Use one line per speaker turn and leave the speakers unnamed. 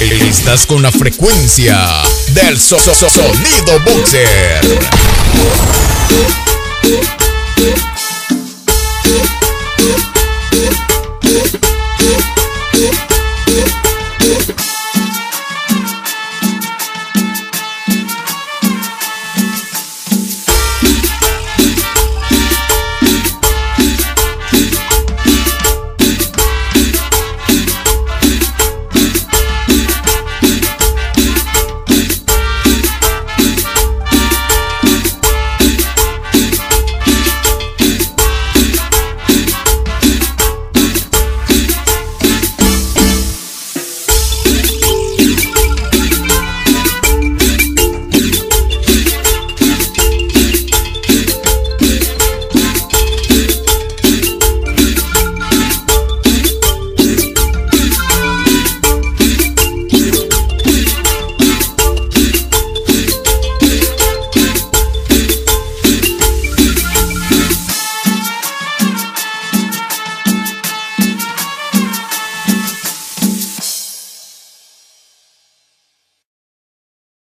Estás con la frecuencia del so so sonido boxer.